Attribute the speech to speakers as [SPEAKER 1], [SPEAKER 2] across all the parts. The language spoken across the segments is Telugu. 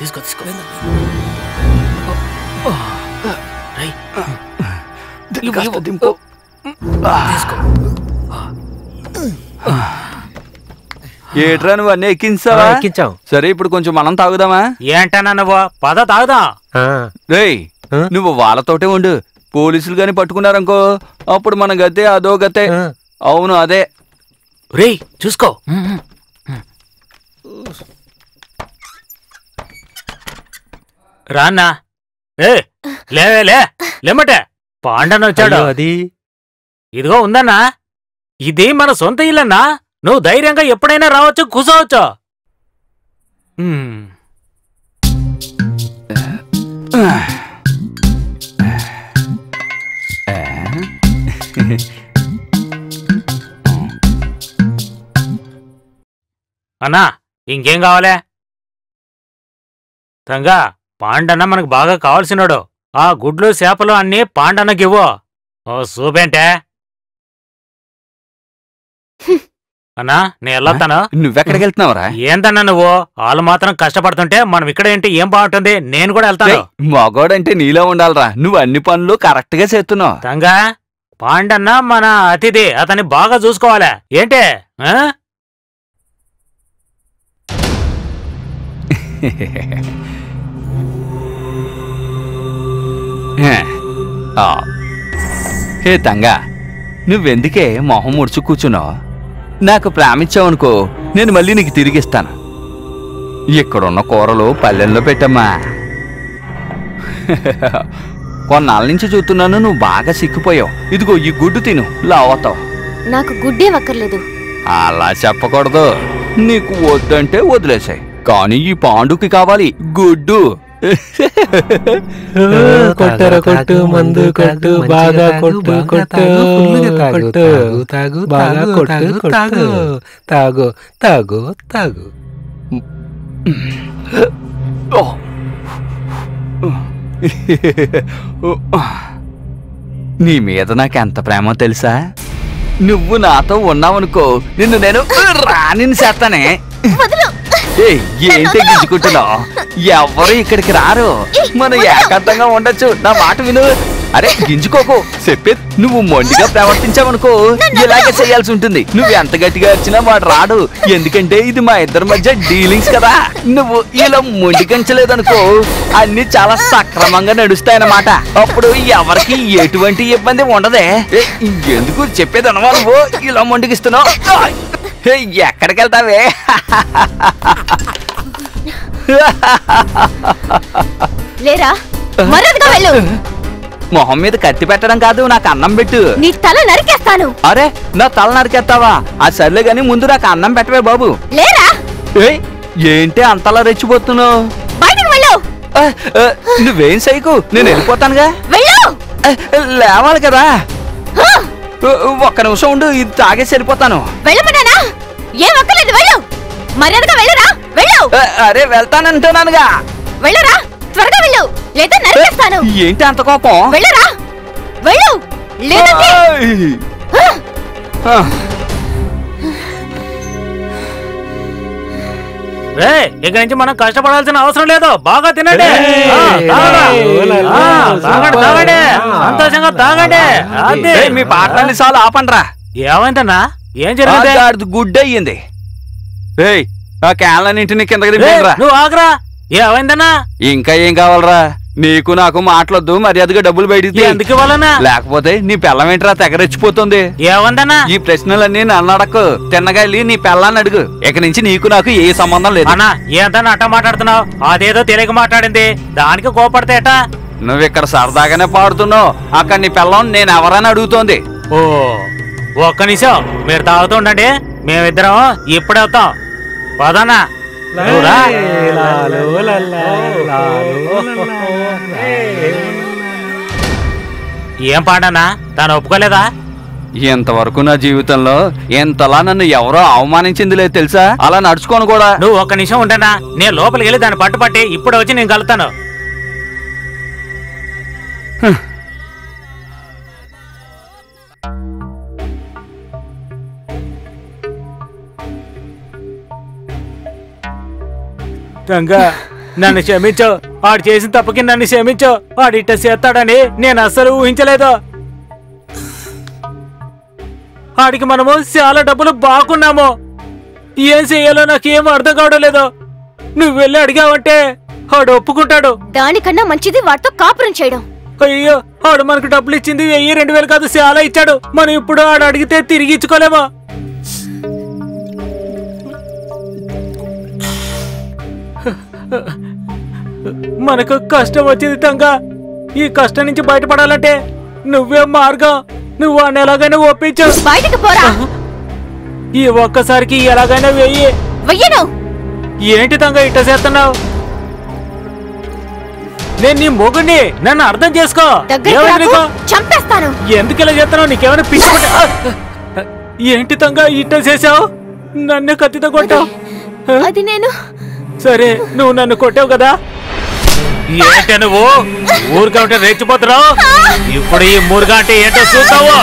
[SPEAKER 1] తీసుకో తీసుకో తీసుకో
[SPEAKER 2] ఏట్రా నువ్వు అన్నీ ఎక్కించావా?
[SPEAKER 3] ఎక్కించాం
[SPEAKER 2] సరే ఇప్పుడు కొంచెం మనం తాగుదామా?
[SPEAKER 4] ఏంటన్నా నువ్వు? పద తాగుదాం.
[SPEAKER 3] ఆ,
[SPEAKER 2] రేయ్
[SPEAKER 3] ఆ?
[SPEAKER 2] నువ్వు వాళ్ళతోటే ఉండు. పోలీసులు గాని పట్టుకున్నారనుకో అప్పుడు మన గతే అదో గతే. అవును అదే.
[SPEAKER 1] రేయ్ చూసుకో.
[SPEAKER 4] రాన్నా. ఏ లేవే లే లేమటే పాండన వచ్చాడు.
[SPEAKER 3] అది.
[SPEAKER 4] ఇదిగో ఉందన్నా. ఇది మన సొంత ఇల్లన్నా. నువ్వు ధైర్యంగా ఎప్పుడైనా రావచ్చు కూర్చోవచ్చు. అన్నా ఇంకేం కావాలే? తంగా పాండన్న మనకు బాగా కావాల్సినాడు. ఆ గుడ్లు చేపలు అన్నీ పాండన్నకివ్వు ఓ సూపేంటే? అన్నా నేను వెళ్ళొస్తాను
[SPEAKER 2] నువ్వెక్కడికి వెళ్తున్నావురా?
[SPEAKER 4] ఏంటన్నా నువ్వు? వాళ్ళు మాత్రం కష్టపడుతుంటే మనం ఇక్కడ ఏంటి ఏం బాగుంటుంది? నేను కూడా వెళ్తాను.
[SPEAKER 2] మగోడంటే నీలో ఉండాలిరా. నువ్వు అన్ని పనులు కరెక్ట్గా చేస్తున్నావు.
[SPEAKER 4] తంగా పాండన్న మన అతిథి. అతన్ని బాగా చూసుకోవాలి. ఏంటి?
[SPEAKER 2] హే. తంగా నువ్వెందుకే మొహం ముడుచు కూర్చున్నావు? నాకు ప్రేమించావనుకో నేను మళ్ళీ నీకు తిరిగిస్తాను. ఇక్కడున్న కూరలు పల్లెల్లో పెట్టమ్మా. కొన్నాళ్ళ నుంచి చూస్తున్నాను నువ్వు బాగా సిక్కిపోయావు ఇదిగో ఈ గుడ్డు తిను లావతావు.
[SPEAKER 5] నాకు గుడ్డే వక్కర్లేదు.
[SPEAKER 2] అలా చెప్పకూడదు. నీకు వద్దంటే వదిలేసాయి. కానీ ఈ పాండుకి కావాలి. గుడ్డు.
[SPEAKER 3] కొట్టర కొట్టు మందు కొట్టు బాగా కొట్టు కొట్టు కొట్టు.
[SPEAKER 6] తాగు
[SPEAKER 3] బాగా కొట్టు కొట్టు. తాగు. తాగు తాగు.
[SPEAKER 2] నీ మీద నాకు ఎంత ప్రేమో తెలుసా? నువ్వు నాతో ఉన్నావనుకో నిన్ను నేను రానిని చేస్తానే. ఏం తెగించుకుంటున్నావు ఎవరు ఇక్కడికి రారు? మనం ఏకాంతంగా ఉండొచ్చు. నా మాట విను. అరే గింజుకోకు. చెప్పే నువ్వు మొండిగా ప్రవర్తించావనుకో ఇలాగే చేయాల్సి ఉంటుంది. నువ్వు ఎంత గట్టిగా వచ్చినా వాడు రాడు. ఎందుకంటే ఇది మా ఇద్దరి మధ్య డీలింగ్స్ కదా. నువ్వు ఇలా మొండిగించలేదనుకో అన్ని చాలా సక్రమంగా నడుస్తాయన్నమాట. అప్పుడు ఎవరికి ఎటువంటి ఇబ్బంది ఉండదే. ఏ, ఎందుకు చెప్పేది అనవా నువ్వు? ఇలా మొండిగిస్తున్నావు? ఏ, ఎక్కడికి వెళ్తావే
[SPEAKER 5] లేరా వెళ్ళు.
[SPEAKER 2] మొహం మీద కత్తి పెట్టడం కాదు నాకు అన్నం పెట్టు.
[SPEAKER 5] నీ తల నరికేస్తాను.
[SPEAKER 2] అరే నా తల నరికేస్తావా? ఆ సర్లే గాని ముందు నాకు అన్నం పెట్టవే బాబు.
[SPEAKER 5] లేరా?
[SPEAKER 2] ఏయ్ ఏంటి అంతలా రెచ్చిపోతున్నావు?
[SPEAKER 5] బయటకు వెళ్ళు.
[SPEAKER 2] నువ్వేం సైకు? నేను వెళ్ళిపోతానుగా.
[SPEAKER 5] వెళ్ళు.
[SPEAKER 2] లేవాలి కదా. ఒక్క నిమిషం ఉండు ఇది వెళ్ళిపోతాను
[SPEAKER 5] వెళ్ళమన్నానా? ఏం అక్కర్లేదు వెళ్ళు. మర్యాదగా వెళ్ళరా? వెళ్ళు.
[SPEAKER 2] ఆ, అరే వెళ్తానంటున్నానుగా.
[SPEAKER 5] వెళ్ళరా? త్వరగా వెళ్ళు. లేదా నరికేస్తాను.
[SPEAKER 2] ఏంటి అంత కోపం?
[SPEAKER 5] వెళ్ళరా? వెళ్ళు. లేదంటే
[SPEAKER 4] రే ఇక నుంచి మనం కష్టపడాల్సిన అవసరం లేదు. బాగా తినండి. తాగండి. తాగండి సంతోషంగా తాగండి. అది.
[SPEAKER 2] మీ పాటలన్నీ చాలు ఆపండ్రా.
[SPEAKER 4] ఏమైందన్నా? ఏం జరిగింది?
[SPEAKER 2] గుడ్డ అయ్యింది. ఏయ్ ఆ క్యాన్లన్నింటినీ కిందకి
[SPEAKER 4] రే. నువ్వు ఆగరా. ఏమైందన్నా?
[SPEAKER 2] ఇంకా ఏం కావాలరా? నీకు నాకు మాట్లాడద్దు మర్యాదగా డబ్బులు బయటికి.
[SPEAKER 4] ఎందుకు ఇవ్వాలన్నా?
[SPEAKER 2] లేకపోతే నీ పెళ్ళం ఏంట్రా తెగరెచ్చిపోతుంది?
[SPEAKER 4] ఏమందన్నా?
[SPEAKER 2] ఈ ప్రశ్నలన్నీ నన్ను అడక్కు తిన్నగా వెళ్ళి నీ పెళ్ళాన్ని అడుగు. ఇక నుంచి నీకు నాకు ఏ సంబంధం లేదు.
[SPEAKER 4] అన్నా ఏంటన్నా అట్ట మాట్లాడుతున్నావు? అదేదో తెలియక మాట్లాడింది. దానికి కోపడితే ఎట్టా?
[SPEAKER 2] నువ్వు ఇక్కడ సరదాగానే పాడుతున్నావు. అక్కడ నీ పెళ్ళం నేను ఎవరని అడుగుతోంది?
[SPEAKER 4] ఓ ఒక్క నిమిషం. మీరు తాగుతూ ఉండండి. మేమిద్దరం ఇప్పుడే వస్తాం. పదన్నా. ఏం పాడనా? తాను ఒప్పుకోలేదా?
[SPEAKER 2] ఇంతవరకు నా జీవితంలో ఇంతలా నన్ను ఎవరో అవమానించింది లేదు తెలుసా? అలా నడుచుకోను కూడా.
[SPEAKER 4] నువ్వు ఒక్క నిమిషం ఉంటానా నేను లోపలికి వెళ్ళి దాన్ని పట్టుపట్టి ఇప్పుడు వచ్చి నేను కలుతాను. తంగా నన్ను క్షమించు. వాడు చేసిన తప్పకి నన్ను క్షమించు. వాడు ఇట్ట చేస్తాడని నేను అస్సలు ఊహించలేదు. వాడికి మనము చాలా డబ్బులు బాగున్నాము. ఏం చెయ్యాలో నాకేం అర్థం కావడం లేదు. నువ్వు వెళ్ళి అడిగావంటే వాడు ఒప్పుకుంటాడు.
[SPEAKER 5] దానికన్నా మంచిది వాడితో కాపురం చేయడం.
[SPEAKER 4] అయ్యో వాడు మనకు డబ్బులు ఇచ్చింది వెయ్యి రెండు వేలు కాదు చాలా ఇచ్చాడు. మనం ఇప్పుడు ఆడు అడిగితే తిరిగి ఇచ్చుకోలేమా. మనకు కష్టం వచ్చింది తంగా. ఈ కష్టం నుంచి బయటపడాలంటే నువ్వే మార్గం. నువ్వు వాడిని ఎలాగైనా ఒప్పించు.
[SPEAKER 5] బయటికి పోరా.
[SPEAKER 4] ఈ ఒక్కసారికి ఎలాగైనా వెయ్యి
[SPEAKER 5] వెయ్యను.
[SPEAKER 4] ఏంటి తంగా ఇట్ట చేస్తున్నావు? నేను నీ మొగుడిని. నన్ను అర్థం చేసుకో?
[SPEAKER 5] చంపేస్తాను.
[SPEAKER 4] ఎందుకు ఇలా చేస్తున్నావు? నీకేమైనా పిచ్చి పట్ట- ఏంటి తంగా ఇట్ట చేసావు నన్ను కత్తితో కొట్టావు.
[SPEAKER 5] అది నేను
[SPEAKER 4] సరే నువ్వు నన్ను కొట్టావు కదా? ఏంటే నువ్వు? ఊరుగా ఉంటే రెచ్చిపోతున్నావు ఇప్పుడు ఈ మూరుగా అంటే ఏంటో చూస్తావు?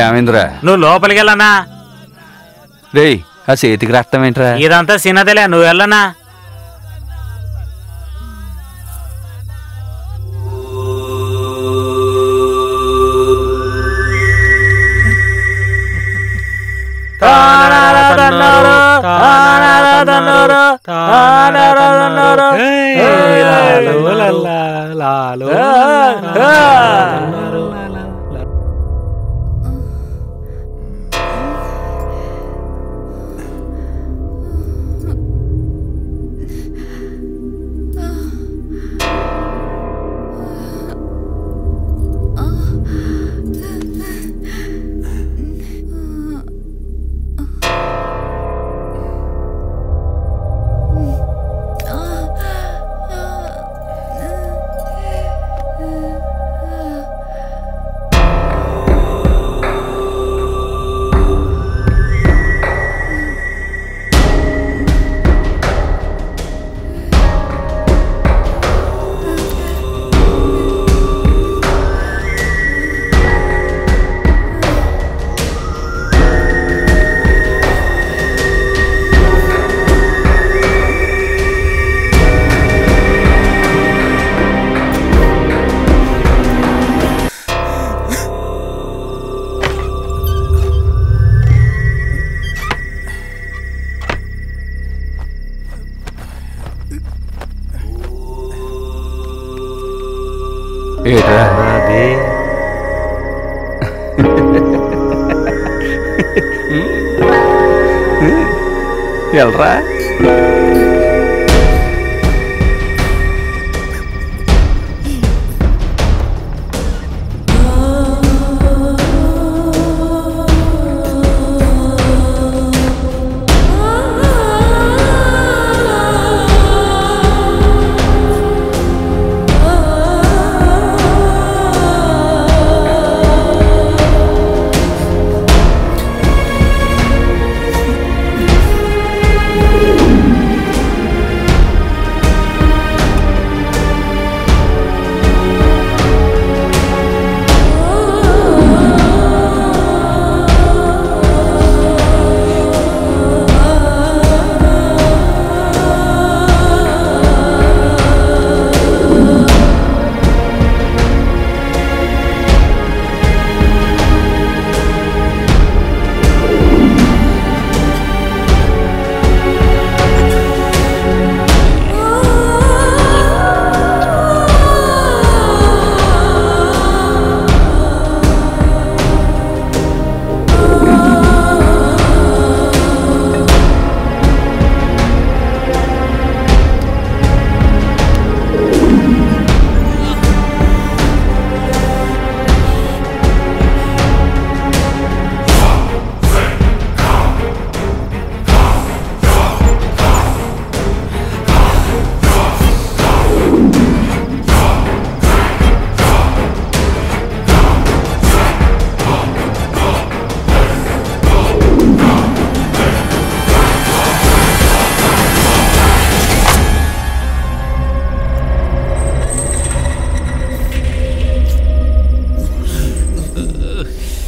[SPEAKER 2] ఏమైందిరా
[SPEAKER 4] నువ్వు లోపలికి వెళ్ళనా
[SPEAKER 2] రేయ్ ఆ చేతికి రక్తం ఏంట్రా?
[SPEAKER 4] ఇదంతా చిన్నదిలే నువ్వు వెళ్ళనా?
[SPEAKER 3] లాలో
[SPEAKER 2] ఎల్రా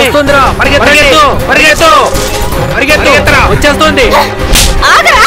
[SPEAKER 3] వస్తుందిరా పరిగెత్తు పరిగెత్తు పరిగెత్తు వచ్చేస్తుంది.
[SPEAKER 5] ఆగరా.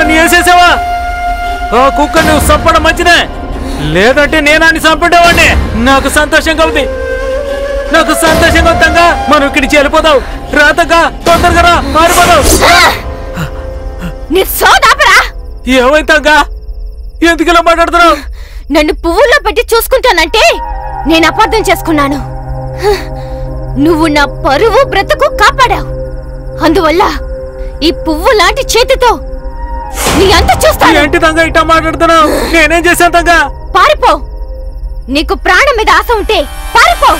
[SPEAKER 4] అన్ని వేసేసావా? ఆ కుక్క నువ్వు చంపడం మంచిదే. లేదంటే నేను అన్ని చంపేవాడిని నాకు సంతోషంగా ఉంది నాకు సంతోషంగా ఉందంగా మనం ఇక్కడికి వెళ్ళిపోదావు రాతగా తొందరగా రా. మారిపోదావు
[SPEAKER 5] నీ
[SPEAKER 4] ఏమైందంగా? ఎందుకు ఇలా మాట్లాడుతున్నావు?
[SPEAKER 5] నన్ను పువ్వుల్లో పెట్టి చూసుకుంటానంటే నేను అపార్థం చేసుకున్నాను. నువ్వు నా పరువు బ్రతుకు కాపాడావు. అందువల్ల ఈ పువ్వు లాంటి చేతితో నీ అంత చూస్తాను.
[SPEAKER 4] ఏంటి తంగా ఇట్టా మాట్లాడుతున్నావు? నేనేం చేశాను తంగా?
[SPEAKER 5] పారిపో. నీకు ప్రాణం మీద ఆశ ఉంటే పారిపో.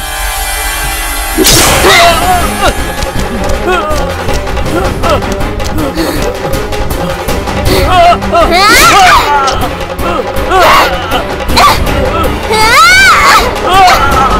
[SPEAKER 5] Ah!